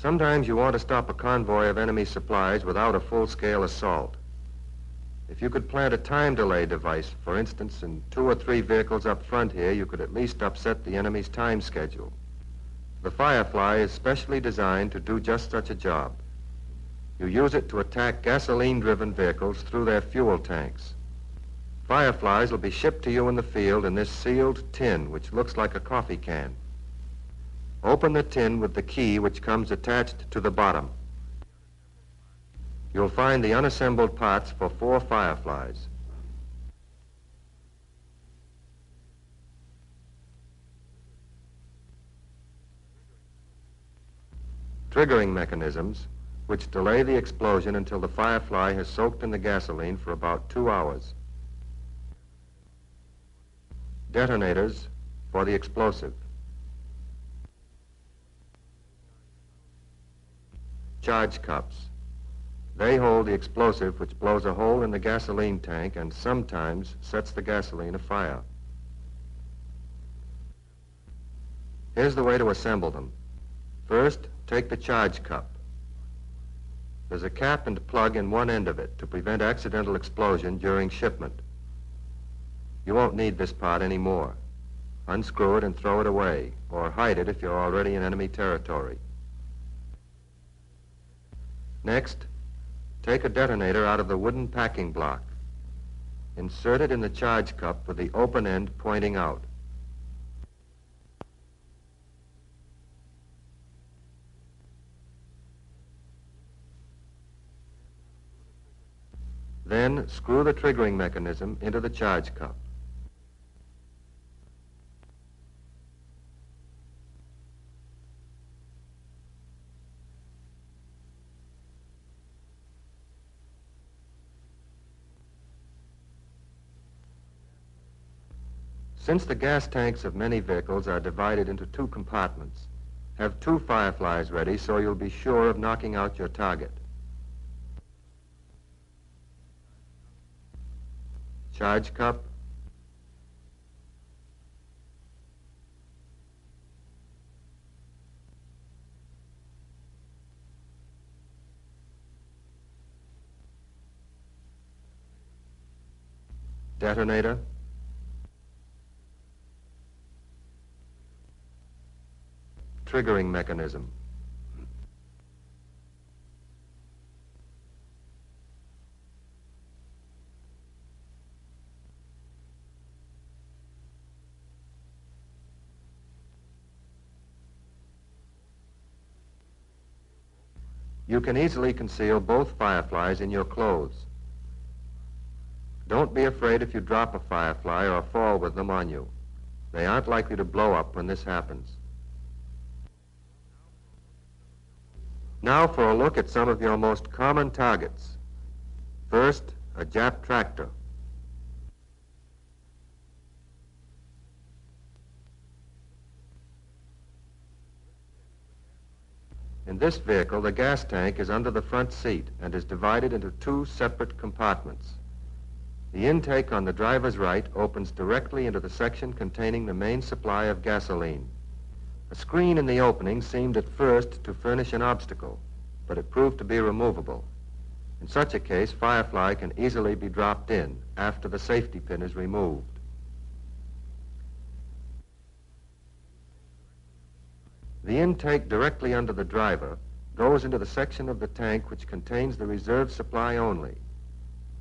Sometimes you want to stop a convoy of enemy supplies without a full-scale assault. If you could plant a time delay device, for instance, in two or three vehicles up front here, you could at least upset the enemy's time schedule. The Firefly is specially designed to do just such a job. You use it to attack gasoline-driven vehicles through their fuel tanks. Fireflies will be shipped to you in the field in this sealed tin, which looks like a coffee can. Open the tin with the key which comes attached to the bottom. You'll find the unassembled parts for four Fireflies. Triggering mechanisms which delay the explosion until the Firefly has soaked in the gasoline for about two hours. Detonators for the explosive. Charge cups. They hold the explosive which blows a hole in the gasoline tank and sometimes sets the gasoline afire. Here's the way to assemble them. First, take the charge cup. There's a cap and plug in one end of it to prevent accidental explosion during shipment. You won't need this part anymore. Unscrew it and throw it away, or hide it if you're already in enemy territory. Next, take a detonator out of the wooden packing block. Insert it in the charge cup with the open end pointing out. Then screw the triggering mechanism into the charge cup. Since the gas tanks of many vehicles are divided into two compartments, have two fireflies ready so you'll be sure of knocking out your target. Charge cup. Detonator. Triggering mechanism. You can easily conceal both fireflies in your clothes. Don't be afraid if you drop a firefly or fall with them on you. They aren't likely to blow up when this happens. Now for a look at some of your most common targets. First, a Jap tractor. In this vehicle, the gas tank is under the front seat and is divided into two separate compartments. The intake on the driver's right opens directly into the section containing the main supply of gasoline. A screen in the opening seemed at first to furnish an obstacle, but it proved to be removable. In such a case, Firefly can easily be dropped in after the safety pin is removed. The intake directly under the driver goes into the section of the tank which contains the reserve supply only.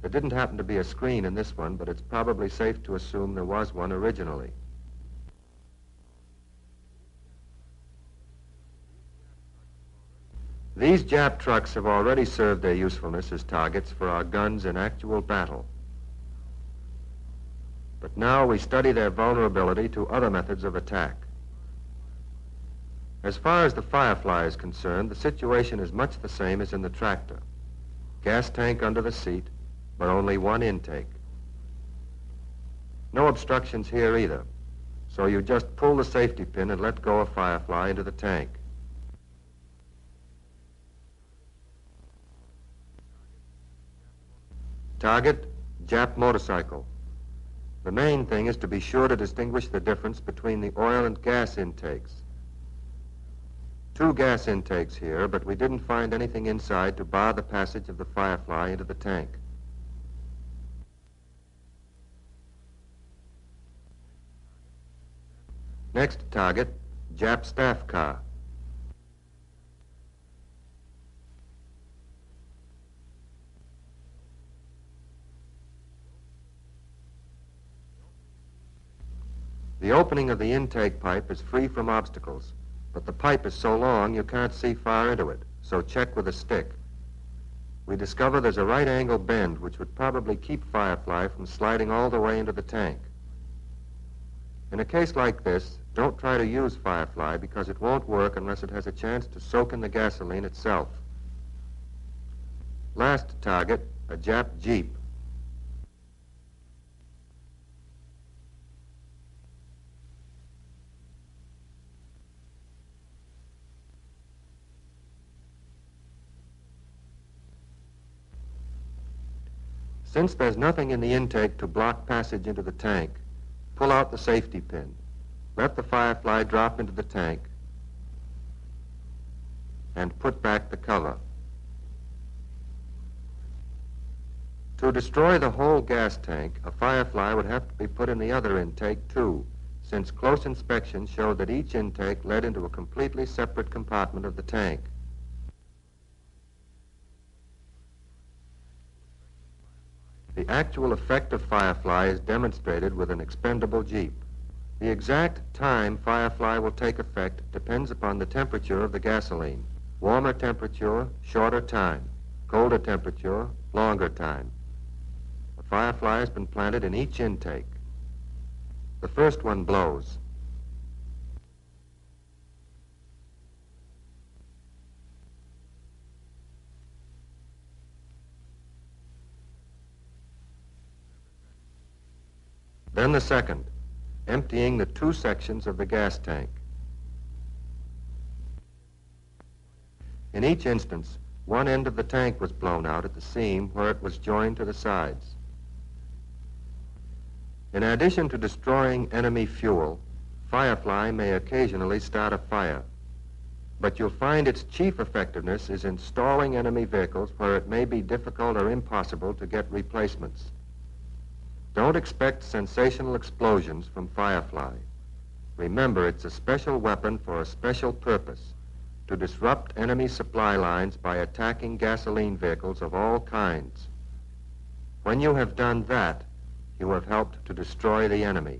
There didn't happen to be a screen in this one, but it's probably safe to assume there was one originally. These Jap trucks have already served their usefulness as targets for our guns in actual battle. But now we study their vulnerability to other methods of attack. As far as the Firefly is concerned, the situation is much the same as in the tractor. Gas tank under the seat, but only one intake. No obstructions here either, so you just pull the safety pin and let go of Firefly into the tank. Target, Jap motorcycle. The main thing is to be sure to distinguish the difference between the oil and gas intakes. two gas intakes here, but we didn't find anything inside to bar the passage of the Firefly into the tank. Next target, Jap staff car. The opening of the intake pipe is free from obstacles, but the pipe is so long you can't see far into it, so check with a stick. We discover there's a right angle bend which would probably keep Firefly from sliding all the way into the tank. In a case like this, don't try to use Firefly because it won't work unless it has a chance to soak in the gasoline itself. Last target, a Jap Jeep. Since there's nothing in the intake to block passage into the tank, pull out the safety pin. Let the Firefly drop into the tank and put back the cover. To destroy the whole gas tank, a Firefly would have to be put in the other intake too, since close inspection showed that each intake led into a completely separate compartment of the tank. The actual effect of Firefly is demonstrated with an expendable Jeep. The exact time Firefly will take effect depends upon the temperature of the gasoline. Warmer temperature, shorter time. Colder temperature, longer time. A Firefly has been planted in each intake. The first one blows. Then the second, emptying the two sections of the gas tank. In each instance, one end of the tank was blown out at the seam where it was joined to the sides. In addition to destroying enemy fuel, Firefly may occasionally start a fire. But you'll find its chief effectiveness is in stalling enemy vehicles where it may be difficult or impossible to get replacements. Don't expect sensational explosions from Firefly. Remember, it's a special weapon for a special purpose, to disrupt enemy supply lines by attacking gasoline vehicles of all kinds. When you have done that, you have helped to destroy the enemy.